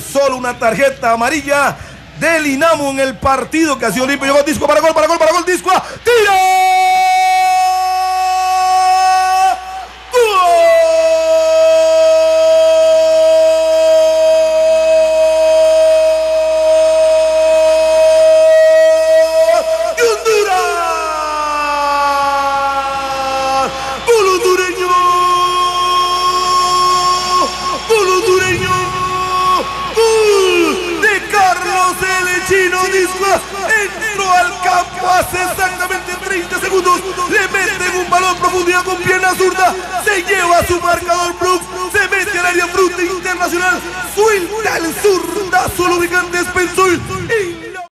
solo una tarjeta amarilla del Inamo en el partido que ha sido limpio. Llegó disco para gol, para gol, para gol, disco. ¡Tira! Chino Discua entró al campo hace exactamente 30 segundos. Le meten un balón profundidad con pierna zurda. Se lleva su marcador Brooks. Se mete al área fruta internacional. Suelta el zurdazo, ubicante Spencer.